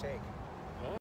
take.